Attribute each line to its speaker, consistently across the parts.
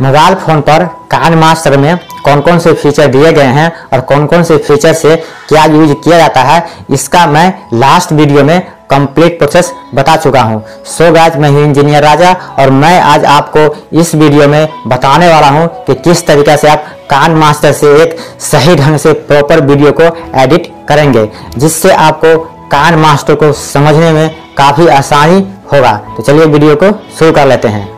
Speaker 1: Mobile phone पर कान master में कौन कौन से फीचर दिए गए हैं और कौन कौन से फीचर से क्या यूज़ किया जाता है, इसका मैं लास्ट वीडियो में कंप्लीट प्रोसेस बता चुका हूँ। सो गाइज़ मैं हूँ इंजीनियर राजा और मैं आज आपको इस वीडियो में बताने वाला हूँ कि किस तरीके से आप कान मास्टर से एक सही ढंग से प्रॉपर वीडियो को एडिट करेंगे, जिससे आपको कान मास्टर को समझने में काफ़ी आसानी होगा। तो चलिए वीडियो को शुरू कर लेते हैं।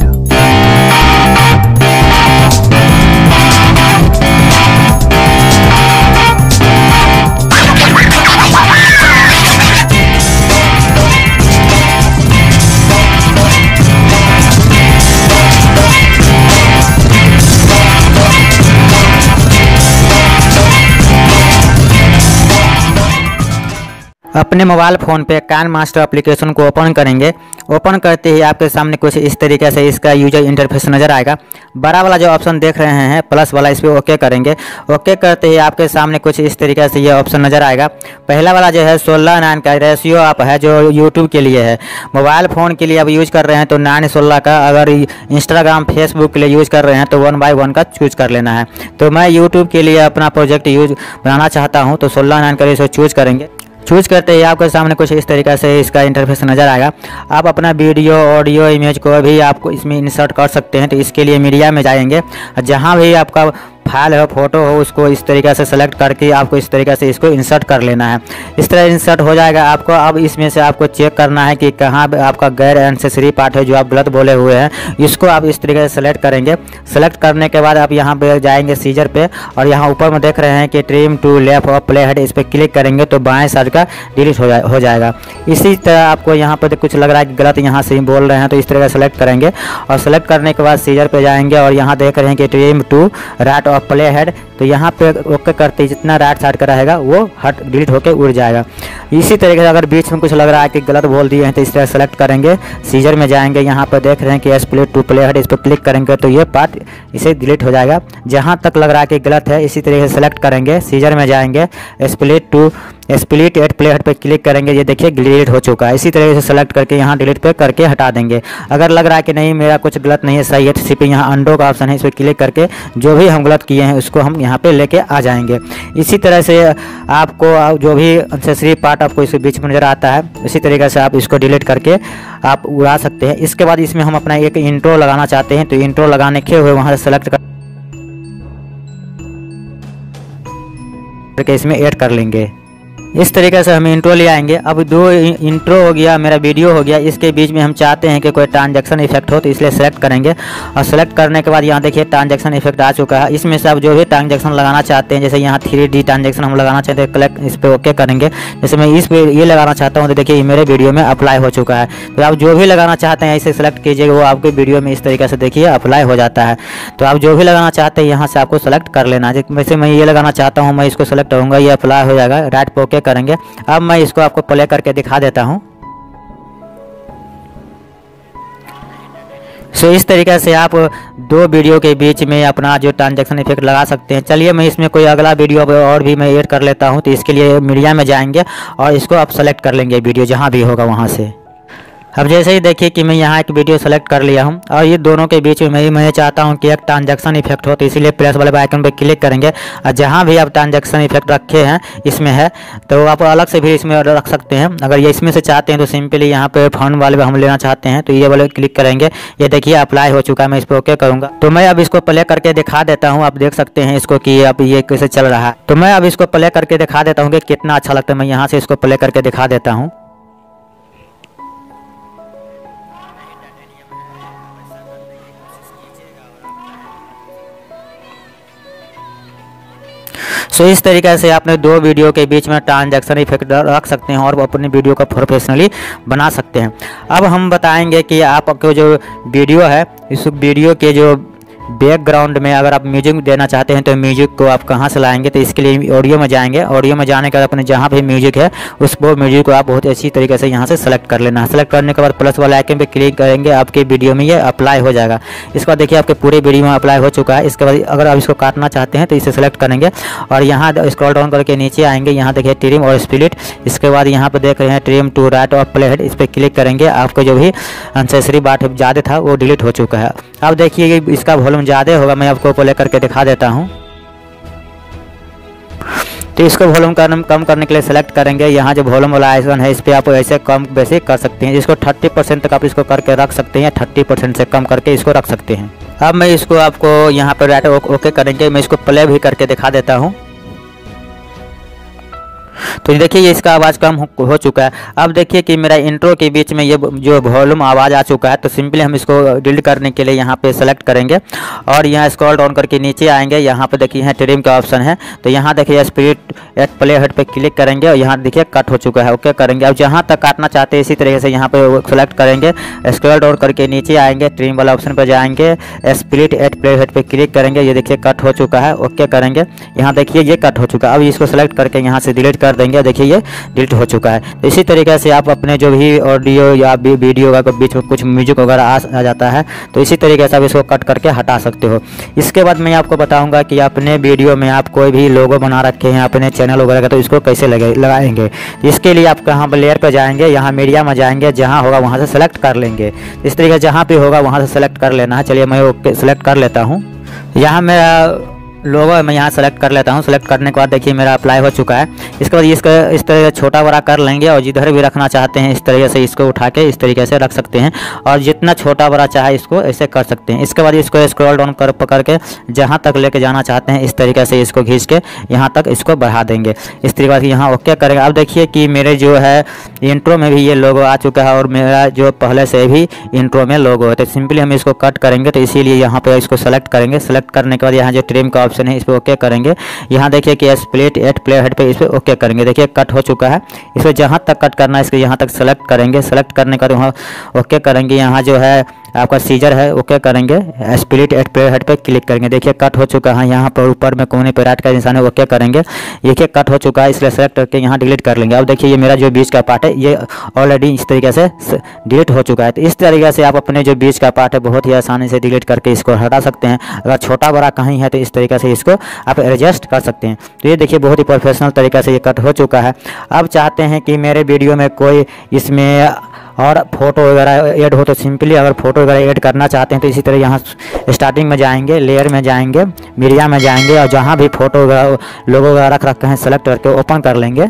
Speaker 1: अपने मोबाइल फ़ोन पे कान मास्टर एप्लीकेशन को ओपन करेंगे। ओपन करते ही आपके सामने कुछ इस तरीके से इसका यूज़र इंटरफेस नज़र आएगा। बड़ा वाला जो ऑप्शन देख रहे हैं प्लस वाला, इस पर ओके करेंगे। ओके करते ही आपके सामने कुछ इस तरीके से ये ऑप्शन नज़र आएगा। पहला वाला जो है, सोलह नाइन का रेशियो आप है, जो यूट्यूब के लिए है। मोबाइल फ़ोन के लिए आप यूज़ कर रहे हैं तो नाइन सोलह का अगर इंस्टाग्राम फेसबुक के लिए यूज़ कर रहे हैं तो वन बाई वन का चूज़ कर लेना है। तो मैं यूट्यूब के लिए अपना प्रोजेक्ट यूज़ बनाना चाहता हूँ तो सोलह नाइन का रेशियो चूज़ करेंगे। चूज़ करते ही आपके सामने कुछ इस तरीके से इसका इंटरफेस नज़र आएगा। आप अपना वीडियो ऑडियो इमेज को भी आपको इसमें इंसर्ट कर सकते हैं तो इसके लिए मीडिया में जाएँगे। जहाँ भी आपका फ़ाइल हो, फ़ोटो हो, उसको इस तरीके से सेलेक्ट करके आपको इस तरीके से इसको इंसर्ट कर लेना है। इस तरह इंसर्ट हो जाएगा आपको। अब इसमें से आपको चेक करना है कि कहाँ आपका गैर एनसेसरी पार्ट है, जो आप गलत बोले हुए हैं, इसको आप इस तरीके से सेलेक्ट करेंगे। सेलेक्ट करने के बाद आप यहाँ पर जाएँगे सीजर पर और यहाँ ऊपर में देख रहे हैं कि ट्रिम टू लेफ़्ट और प्ले हेड इस पर क्लिक करेंगे तो बाएँ साइड का डिलीट हो जाए हो जाएगा। इसी तरह आपको यहाँ पर कुछ लग रहा है कि गलत यहाँ से बोल रहे हैं तो इस तरह सेलेक्ट करेंगे और सेलेक्ट करने के बाद सीजर पर जाएँगे और यहाँ देख रहे हैं कि trim to right play head तो यहाँ पे ओके करते ही जितना राइट साइड का रहेगा, वो हट डिलीट होकर उड़ जाएगा। इसी तरीके से अगर बीच में कुछ लग रहा है कि गलत बोल दिए हैं तो इस तरह सेलेक्ट करेंगे। सीजर में जाएँगे, यहाँ पर देख रहे हैं कि स्प्लिट टू प्ले हेड इस पर क्लिक करेंगे तो ये पार्ट इसे डिलीट हो जाएगा। जहाँ तक लग रहा है कि गलत है, इसी तरीके से सेलेक्ट करेंगे। सीजर में जाएँगे split to split at play head पर क्लिक करेंगे, ये देखिए डिलीट हो चुका है। इसी तरीके से सेलेक्ट करके यहाँ डिलीट पे करके हटा देंगे। अगर लग रहा है कि नहीं, मेरा कुछ गलत नहीं है, सही है तो सिर्फ़ यहाँ अंडो का ऑप्शन है, इस पर क्लिक करके जो भी हम गलत किए हैं, उसको हम यहाँ पे लेके आ जाएँगे। इसी तरह से आपको जो भी अनसेसरी पार्ट आपको इस बीच में नज़र आता है इसी तरीके से आप इसको डिलीट करके आप उड़ा सकते हैं। इसके बाद इसमें हम अपना एक इंट्रो लगाना चाहते हैं तो इंट्रो लगाने के हुए वहाँ से सेलेक्ट करके इसमें ऐड कर लेंगे। इस तरीके से हम इंट्रो ले आएँगे। अब दो इंट्रो हो गया, मेरा वीडियो हो गया, इसके बीच में हम चाहते हैं कि कोई ट्रांजैक्शन इफ़ेक्ट हो तो इसलिए सेलेक्ट करेंगे। और सेलेक्ट करने के बाद यहाँ देखिए ट्रांजैक्शन इफ़ेक्ट आ चुका है। इसमें से आप जो भी ट्रांजैक्शन लगाना चाहते हैं, जैसे यहाँ थ्री डी ट्रांजेक्शन हम लगाना चाहते हैं कलेक्ट इस पर ओके करेंगे। जैसे मैं इस पर ये लगाना चाहता हूँ तो देखिए मेरे वीडियो में अप्लाई हो चुका है। तो आप जो भी लगाना चाहते हैं, इसे सेलेक्ट कीजिएगा, वो आपके वीडियो में इस तरीके से देखिए अप्लाई हो जाता है। तो आप जो भी लगाना चाहते हैं, यहाँ से आपको सेलेक्ट कर लेना है। वैसे मैं ये लगाना चाहता हूँ, मैं इसको सेलेक्ट होऊँगा ये अप्लाई हो जाएगा राइट पे करेंगे। अब मैं इसको आपको प्ले करके दिखा देता हूँ। सो so, इस तरीके से आप दो वीडियो के बीच में अपना जो ट्रांजेक्शन इफ़ेक्ट लगा सकते हैं। चलिए मैं इसमें कोई अगला वीडियो और भी मैं ऐड कर लेता हूँ तो इसके लिए मीडिया में जाएँगे और इसको आप सेलेक्ट कर लेंगे वीडियो जहाँ भी होगा वहाँ से। अब जैसे ही देखिए कि मैं यहाँ एक वीडियो सेलेक्ट कर लिया हूँ, और ये दोनों के बीच में मैं चाहता हूँ कि एक ट्रांजैक्शन इफ़ेक्ट हो तो इसीलिए प्लस वाले आइकन पर क्लिक करेंगे। और जहाँ भी आप ट्रांजैक्शन इफ़ेक्ट रखे हैं, इसमें है तो आप अलग से भी इसमें रख सकते हैं। अगर ये इसमें से चाहते हैं तो सिंपली यहाँ पे फंड वाले हम लेना चाहते हैं तो ये वाले क्लिक करेंगे। ये देखिए अप्लाई हो चुका है, मैं इस पर ओके करूँगा। तो मैं अब इसको प्ले करके दिखा देता हूँ, आप देख सकते हैं इसको कि अब ये कैसे चल रहा है। तो मैं अब इसको प्ले करके दिखा देता हूँ कि कितना अच्छा लगता है, मैं यहाँ से इसको प्ले करके दिखा देता हूँ। सो इस तरीके से आपने दो वीडियो के बीच में ट्रांजेक्शन इफ़ेक्ट रख सकते हैं और अपनी वीडियो को प्रोफेशनली बना सकते हैं। अब हम बताएँगे कि आपको जो वीडियो है, इस वीडियो के जो बैकग्राउंड में अगर आप म्यूज़िक देना चाहते हैं तो म्यूज़िक को आप कहाँ से लाएँगे? तो इसके लिए ऑडियो में जाएँगे। ऑडियो में जाने के बाद अपने जहाँ भी म्यूज़िक है, उस वो म्यूज़िक को आप बहुत अच्छी तरीके से यहाँ से सेलेक्ट कर लेना। है सेलेक्ट करने के बाद प्लस वाले आइकन पे क्लिक करेंगे, आपके वीडियो में ये अप्लाई हो जाएगा। इसके बाद देखिए, आपके पूरे वीडियो में अप्लाई हो चुका है। इसके बाद अगर आप इसको काटना चाहते हैं तो इसे सेलेक्ट करेंगे। और यहाँ स्क्रॉल डाउन करके नीचे आएँगे। यहाँ देखिए ट्रिम और स्प्लिट इसके बाद यहाँ पर देख रहे हैं ट्रिम टू राइट और प्ले हेड इस पर क्लिक करेंगे। आपको जो भी अनसेसरी बात ज़्यादा था, वो डिलीट हो चुका है। अब देखिए इसका वॉल्यूम ज़्यादा होगा, मैं आपको ओपो लेकर के दिखा देता हूँ। तो इसको वॉल्यूम कम कम करने के लिए सेलेक्ट करेंगे। यहाँ जो वॉल्यूम वाला आइकन है, इस पर आप ऐसे कम वैसे कर सकते हैं। इसको 30 परसेंट तक आप इसको करके रख सकते हैं 30 परसेंट से कम करके इसको रख सकते हैं। अब मैं इसको आपको यहाँ पर राइट ओके करेंगे। मैं इसको प्ले भी करके दिखा देता हूँ। तो देखिए ये इसका आवाज़ कम हो, चुका है। अब देखिए कि मेरा इंट्रो के बीच में ये जो वॉल्यूम आवाज़ आ चुका है तो सिंपली हम इसको डिलीट करने के लिए यहाँ पे सेलेक्ट करेंगे और यहाँ स्क्रॉल डाउन करके नीचे आएँगे। यहाँ पे देखिए यहाँ ट्रिम का ऑप्शन है। तो यहाँ देखिए स्पीड एट प्ले हेड पर क्लिक करेंगे और यहाँ देखिए कट हो चुका है। ओके करेंगे। अब जहाँ तक काटना चाहते हैं इसी तरीके से यहाँ पे सेलेक्ट करेंगे। स्क्रॉल डाउन करके नीचे आएँगे ट्रिम वाला ऑप्शन पर जाएँगे। स्प्लिट एट प्ले हेड पर क्लिक करेंगे। ये देखिए कट हो चुका है। ओके करेंगे। यहाँ देखिए ये कट हो चुका है। अब इसको सेलेक्ट करके यहाँ से डिलीट कर देंगे। देखिए, ये डिलीट हो चुका है। तो इसी तरीके से आप अपने जो भी ऑडियो या वीडियो का बीच में कुछ म्यूज़िक वगैरह आ जाता है तो इसी तरीके से आप इसको कट करके हटा सकते हो। इसके बाद मैं आपको बताऊँगा कि अपने वीडियो में आप कोई भी लोगो बना रखे हैं, अपने चैनल वगैरह का तो इसको कैसे लगे, लगाएँगे। इसके लिए आप कहाँ लेयर पर जाएँगे, यहाँ मीडिया में जाएँगे, जहाँ होगा वहाँ से सेलेक्ट कर लेंगे। इस तरीके से जहाँ भी होगा वहाँ से सेलेक्ट कर लेना है। चलिए, मैं वो सेलेक्ट कर लेता हूँ। यहाँ मेरा लोगो मैं यहाँ सेलेक्ट कर लेता हूँ। सेलेक्ट करने के बाद देखिए मेरा अप्लाई हो चुका है। इसके बाद इसका, इस तरह से छोटा बड़ा कर लेंगे और जिधर भी रखना चाहते हैं, इस तरीके से इसको उठा के इस तरीके से रख सकते हैं। और जितना छोटा बड़ा चाहे इसको ऐसे कर सकते हैं। इसके बाद इसको स्क्रॉल डाउन कर, पकड़ के जहाँ तक लेके जाना चाहते हैं, इस तरीके से इसको घींच के यहाँ तक इसको बढ़ा देंगे। इस तरीके से यहाँ ओके करेंगे। अब देखिए कि मेरे जो है इंट्रो में भी ये लोगो आ चुका है और मेरा जो पहले से भी इंट्रो में लोगो है। तो सिंपली हम इसको कट करेंगे तो इसीलिए यहाँ पर इसको सेलेक्ट करेंगे। सेलेक्ट करने के बाद यहाँ जो ट्रिम का ऑप्शन है, इस पर ओके करेंगे। यहाँ देखिए कि स्प्लिट एट प्ले हेड पर इस पर ओके करेंगे। देखिए कट हो चुका है। इस पर जहाँ तक कट करना है, इसको यहाँ तक सेलेक्ट करेंगे। सेलेक्ट करने का वहाँ ओके करेंगे। यहाँ जो है आपका सीजर है ओके करेंगे? स्प्लिट एट प्ले हेड पे क्लिक करेंगे। देखिए कट हो चुका है यहाँ पर ऊपर में कोने पर राइट का निशान है ओके करेंगे? देखिए कट हो चुका है, इसलिए सेलेक्ट करके यहाँ डिलीट कर लेंगे। अब देखिए, ये मेरा जो बीच का पार्ट है, ये ऑलरेडी इस तरीके से डिलीट हो चुका है। तो इस तरीके से आप अपने जो बीच का पार्ट है, बहुत ही आसानी से डिलीट करके इसको हटा सकते हैं। अगर छोटा बड़ा कहीं है तो इस तरीके से इसको आप एडजस्ट कर सकते हैं। तो ये देखिए, बहुत ही प्रोफेशनल तरीके से ये कट हो चुका है। अब चाहते हैं कि मेरे वीडियो में कोई इसमें और फ़ोटो वगैरह ऐड हो तो सिंपली अगर फ़ोटो वगैरह ऐड करना चाहते हैं तो इसी तरह यहाँ स्टार्टिंग में जाएँगे लेयर में जाएँगे मीडिया में जाएँगे और जहाँ भी फ़ोटो वगैरह लोगों वगैरह रख रखे हैं सेलेक्ट करके ओपन कर लेंगे।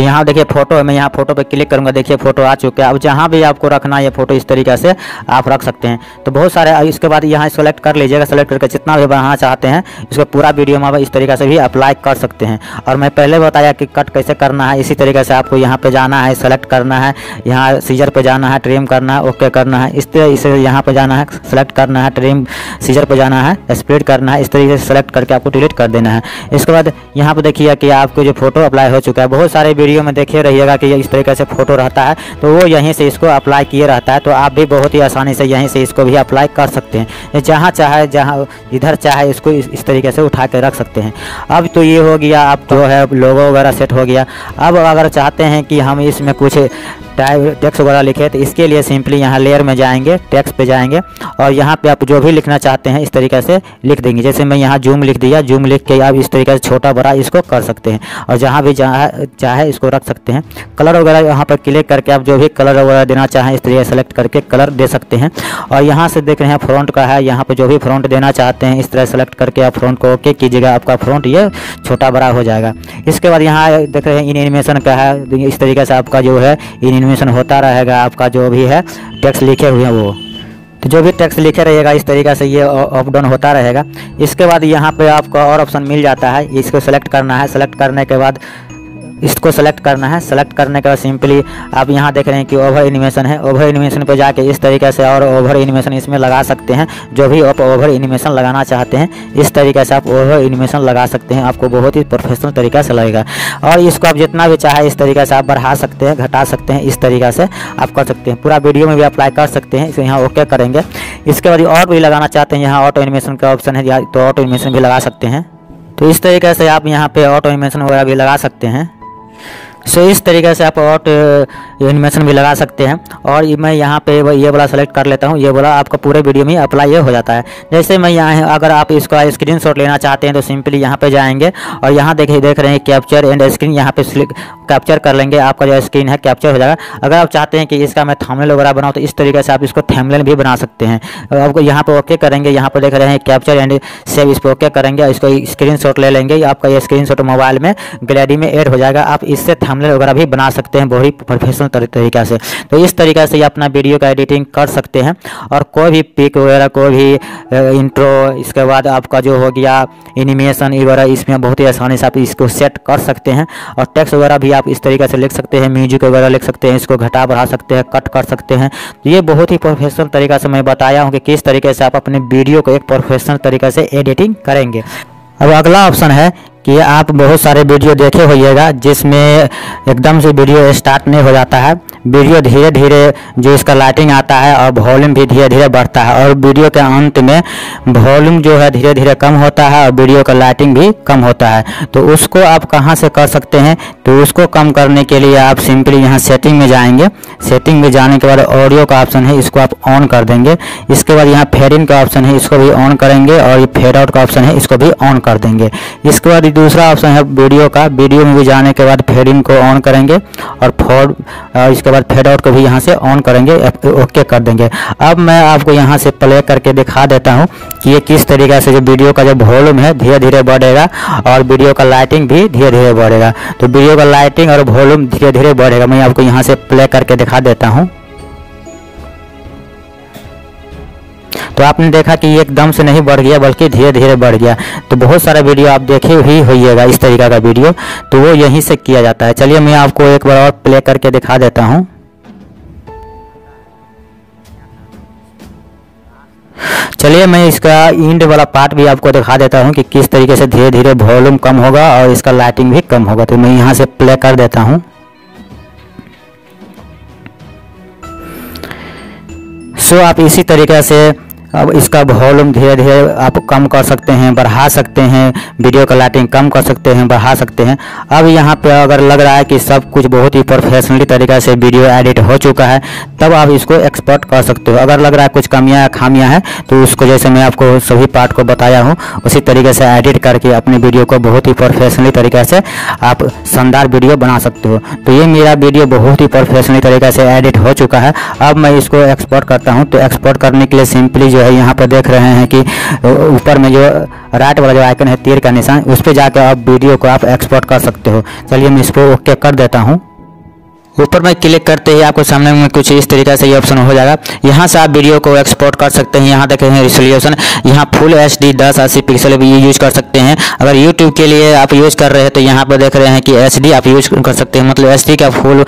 Speaker 1: तो यहाँ देखिए फ़ोटो है, मैं यहाँ फ़ोटो पे क्लिक करूँगा, देखिए फ़ोटो आ चुका है। अब जहाँ भी आपको रखना है ये फ़ोटो इस तरीके से आप रख सकते हैं। तो बहुत सारे इसके बाद यहाँ सेलेक्ट कर लीजिएगा सेलेक्ट करके जितना भी बनाना चाहते हैं, इसको पूरा वीडियो में इस तरीके से भी अप्लाई कर सकते हैं। और मैं पहले बताया कि कट कैसे करना है, इसी तरीके से आपको यहाँ पर जाना है सेलेक्ट करना है, यहाँ सीजर पर जाना है ट्रिम करना है ओके करना है, इस तरह इसे यहाँ पर जाना है सेलेक्ट करना है ट्रिम सीजर पर जाना है स्प्रेड करना है, इस तरीके से सेलेक्ट करके आपको डिलीट कर देना है। इसके बाद यहाँ पर देखिए कि आपको जो फ़ोटो अप्लाई हो चुका है, बहुत सारे वीडियो में देखे रहिएगा कि इस तरीके से फ़ोटो रहता है। तो वो यहीं से इसको अप्लाई किए रहता है। तो आप भी बहुत ही आसानी से यहीं से इसको भी अप्लाई कर सकते हैं। जहाँ चाहे जहाँ इधर चाहे इसको इस, तरीके से उठा के रख सकते हैं। अब तो ये हो गया अब जो है लोगो वगैरह सेट हो गया। अब अगर चाहते हैं कि हम इसमें कुछ टैक्स वगैरह लिखे तो इसके लिए सिंपली यहाँ लेयर में जाएँगे टैक्स पे जाएँगे। और यहाँ पे आप जो भी लिखना चाहते हैं, इस तरीके से लिख देंगे। जैसे मैं यहाँ जूम लिख दिया जूम लिख के आप इस तरीके से छोटा बड़ा इसको कर सकते हैं। और जहाँ भी जहाँ चाहे इसको रख सकते हैं। कलर वगैरह यहाँ पर क्लिक करके आप जो भी कलर वगैरह देना चाहें, इस तरीके सेलेक्ट करके कलर दे सकते हैं। और यहाँ से देख रहे हैं फ्रंट का है, यहाँ पर जो भी फ्रंट देना चाहते हैं, इस तरह सेलेक्ट करके आप फ्रंट को ओके कीजिएगा, आपका फ्रंट ये छोटा बड़ा हो जाएगा। इसके बाद यहाँ देख रहे हैं इन एनिमेशन का है, इस तरीके से आपका जो है इन एनिमेशन होता रहेगा, आपका जो भी है टैक्स लिखे हुए हैं वो। तो जो भी टैक्स लिखे रहेगा, इस तरीके से ये अप डाउन होता रहेगा। इसके बाद यहाँ पे आपको और ऑप्शन मिल जाता है, इसको सेलेक्ट करना है। सेलेक्ट करने के बाद इसको सेलेक्ट करना है। सेलेक्ट करने के बाद सिंपली आप यहाँ देख रहे हैं कि ओवर एनिमेशन है। ओवर एनिमेशन पे जाके इस तरीके से और ओवर एनिमेशन इसमें लगा सकते हैं। जो भी आप ओवर एनिमेशन लगाना चाहते हैं, इस तरीके से आप ओवर एनिमेशन लगा सकते हैं। आपको बहुत ही प्रोफेशनल तरीका से लगेगा। और इसको आप जितना भी चाहे इस तरीके से आप बढ़ा सकते हैं, घटा सकते हैं, इस तरीके से आप कर सकते हैं। पूरा वीडियो में भी अप्लाई कर सकते हैं। इसे यहाँ ओके करेंगे। इसके बाद और भी लगाना चाहते हैं। यहाँ ऑटो एनिमेशन का ऑप्शन है। तो ऑटो एनिमेशन भी लगा सकते हैं। तो इस तरीके से आप यहाँ पे ऑटो एनिमेशन वगैरह भी लगा सकते हैं। सो इस तरीके से आप ऑट एनिमेशन भी लगा सकते हैं। और मैं यहाँ पे ये वाला सेलेक्ट कर लेता हूँ। ये वाला आपका पूरे वीडियो में अप्लाई हो जाता है। जैसे मैं यहाँ अगर आप इसका स्क्रीनशॉट लेना चाहते हैं तो सिंपली यहाँ पे जाएँगे। और यहाँ देखिए देख रहे हैं कैप्चर एंड स्क्रीन यहाँ पे कैप्चर कर लेंगे। आपका जो स्क्रीन है कैप्चर हो जाएगा। अगर आप चाहते हैं कि इसका मैं थंबनेल वगैरह बनाऊँ तो इस तरीके से आप इसको थंबनेल भी बना सकते हैं। आपको यहाँ पर ओके करेंगे। यहाँ पर देख रहे हैं कैप्चर एंड सेव इस पर ओके करेंगे। इसको स्क्रीनशॉट ले लेंगे। आपका ये स्क्रीनशॉट मोबाइल में गैलरी में एड हो जाएगा। आप इससे थंबनेल वगैरह भी बना सकते हैं, बहुत ही प्रोफेशनल तरीका से। तो इस तरीके से ये अपना वीडियो का एडिटिंग कर सकते हैं और कोई भी पिक वगैरह, कोई भी इंट्रो इसके बाद आपका जो हो गया एनिमेशन वगैरह इसमें बहुत ही आसानी से आप इसको सेट कर सकते हैं और टेक्स्ट वगैरह भी आप इस तरीके से लिख सकते हैं म्यूज़िक वगैरह लिख सकते हैं, इसको घटा, बढ़ा सकते हैं कट कर सकते हैं। तो ये बहुत ही प्रोफेशनल तरीका से मैं बताया हूँ कि किस तरीके से आप अपने वीडियो को एक प्रोफेशनल तरीके से एडिटिंग करेंगे। अब अगला ऑप्शन है कि आप बहुत सारे वीडियो देखे होइएगा, जिसमें एकदम से वीडियो स्टार्ट नहीं हो जाता है। वीडियो धीरे धीरे जो इसका लाइटिंग आता है और वॉल्यूम भी धीरे धीरे बढ़ता है और वीडियो के अंत में वॉल्यूम जो है धीरे धीरे कम होता है और वीडियो का लाइटिंग भी कम होता है। तो उसको आप कहाँ से कर सकते हैं? तो उसको कम करने के लिए आप सिंपली यहाँ सेटिंग में जाएँगे। सेटिंग में जाने के बाद ऑडियो का ऑप्शन है, इसको आप ऑन कर देंगे। इसके बाद यहाँ फेडिंग का ऑप्शन है, इसको भी ऑन करेंगे और ये फेड आउट का ऑप्शन है, इसको भी ऑन कर देंगे। इसके बाद दूसरा ऑप्शन है वीडियो का। वीडियो में भी जाने के बाद फेडिंग को ऑन करेंगे और फोर और इसके बाद फेड आउट को भी यहाँ से ऑन करेंगे ओके कर देंगे। अब मैं आपको यहाँ से प्ले करके दिखा देता हूँ कि ये किस तरीके से जो वीडियो का जो वॉल्यूम है धीरे धीरे बढ़ेगा और वीडियो का लाइटिंग भी धीरे धीरे बढ़ेगा। तो वीडियो का लाइटिंग और वॉल्यूम धीरे धीरे बढ़ेगा। मैं आपको यहाँ से प्ले करके दिखा देता हूँ। तो आपने देखा कि एकदम से नहीं बढ़ गया, बल्कि धीरे धीरे बढ़ गया। तो बहुत सारा वीडियो आप देखे ही होइएगा इस तरीका का वीडियो। तो वो यहीं से किया जाता है। चलिए मैं आपको एक बार और प्ले करके दिखा देता हूँ। चलिए मैं इसका इंड वाला पार्ट भी आपको दिखा देता हूँ कि किस तरीके से धीरे धीरे वॉल्यूम कम होगा और इसका लाइटिंग भी कम होगा। तो मैं यहाँ से प्ले कर देता हूँ। सो आप इसी तरीके से अब इसका वॉल्यूम धीरे धीरे आप कम कर सकते हैं, बढ़ा सकते हैं वीडियो का लाइटिंग कम कर सकते हैं, बढ़ा सकते हैं। अब यहाँ पे अगर लग रहा है कि सब कुछ बहुत ही प्रोफेशनली तरीके से वीडियो एडिट हो चुका है, तब आप इसको एक्सपोर्ट कर सकते हो। अगर लग रहा है कुछ कमियाँ, खामियाँ हैं तो उसको जैसे मैं आपको सभी पार्ट को बताया हूँ, उसी तरीके से एडिट करके अपने वीडियो को बहुत ही प्रोफेशनली तरीके से आप शानदार वीडियो बना सकते हो। तो ये मेरा वीडियो बहुत ही प्रोफेशनली तरीके से एडिट हो चुका है। अब मैं इसको एक्सपोर्ट करता हूँ। तो एक्सपोर्ट करने के लिए सिंपली जो है यहाँ पर देख रहे हैं कि ऊपर में जो राइट वाला जो आइकन है तीर का निशान, उस पर जाकर आप वीडियो को आप एक्सपोर्ट कर सकते हो। चलिए मैं इसको ओके कर देता हूँ। ऊपर में क्लिक करते ही आपको सामने में कुछ इस तरीके से ये ऑप्शन हो जाएगा। यहाँ से आप वीडियो को एक्सपोर्ट कर सकते हैं। यहाँ देख हैं रिसोल्यूशन यहाँ फुल एच डी दस अस्सी पिक्सल भी यूज़ कर सकते हैं। अगर यूट्यूब के लिए आप यूज़ कर रहे हैं तो यहाँ पर देख रहे हैं कि एच डी आप यूज़ कर सकते हैं। मतलब एच डी का फुल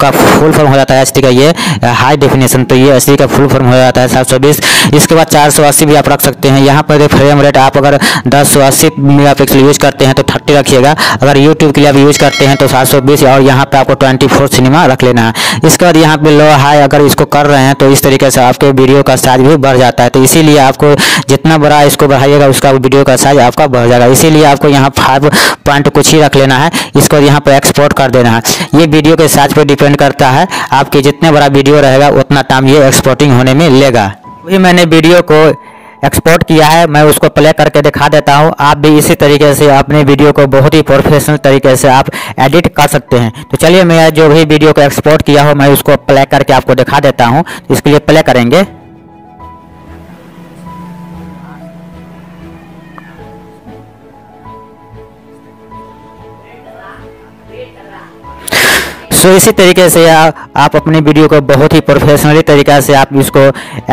Speaker 1: का फुल फॉर्म हो जाता है एच डी का ये हाई डेफिनेशन तो ये एच डी का फुल फॉर्म हो जाता है सात सौ बीस। इसके बाद चार सौ अस्सी भी आप रख सकते हैं। यहाँ पर फ्रेम रेट आप अगर दस सौ अस्सी मेगा पिक्सल यूज़ करते हैं तो थर्टी रखिएगा। अगर यूट्यूब के लिए आप यूज़ करते हैं तो सात सौ बीस और यहाँ पर आपको ट्वेंटी फोर सिनेमा रख लेना है। इसके बाद यहाँ पे लो हाई अगर इसको कर रहे हैं तो इस तरीके से आपके वीडियो का साइज़ भी बढ़ जाता है। तो इसीलिए आपको जितना बड़ा इसको बढ़ाइएगा, उसका वीडियो का साइज़ आपका बढ़ जाएगा। इसीलिए आपको यहाँ फाइव पॉइंट कुछ ही रख लेना है। इसको यहाँ पर एक्सपोर्ट कर देना है। ये वीडियो के साइज़ पर डिपेंड करता है। आपके जितने बड़ा वीडियो रहेगा, उतना टाइम ये एक्सपोर्टिंग होने में लेगा। अभी मैंने वीडियो को एक्सपोर्ट किया है, मैं उसको प्ले करके दिखा देता हूँ। आप भी इसी तरीके से अपने वीडियो को बहुत ही प्रोफेशनल तरीके से आप एडिट कर सकते हैं। तो चलिए, मैं जो भी वीडियो को एक्सपोर्ट किया हो, मैं उसको प्ले करके आपको दिखा देता हूँ। इसके लिए प्ले करेंगे। सो इसी तरीके से आ, आप अपने वीडियो को बहुत ही प्रोफेशनली तरीका से आप इसको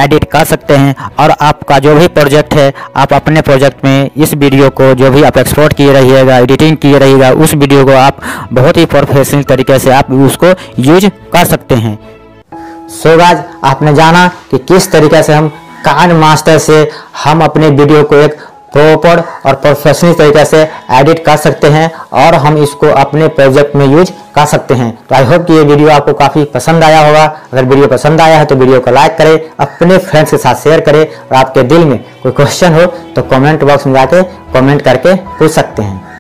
Speaker 1: एडिट कर सकते हैं और आपका जो भी प्रोजेक्ट है आप अपने प्रोजेक्ट में इस वीडियो को जो भी आप एक्सपोर्ट किए रहिएगा एडिटिंग किए रहिएगा उस वीडियो को आप बहुत ही प्रोफेशनल तरीके से आप उसको यूज़ कर सकते हैं। सो so, गाज आपने जाना कि किस तरीके से हम कान मास्टर से हम अपने वीडियो को एक प्रॉपर और प्रोफेशनल तरीके से एडिट कर सकते हैं और हम इसको अपने प्रोजेक्ट में यूज़ कर सकते हैं। तो आई होप कि ये वीडियो आपको काफ़ी पसंद आया होगा। अगर वीडियो पसंद आया है तो वीडियो को लाइक करें, अपने फ्रेंड्स के साथ शेयर करें और आपके दिल में कोई क्वेश्चन हो तो कमेंट बॉक्स में जाके कमेंट करके पूछ सकते हैं।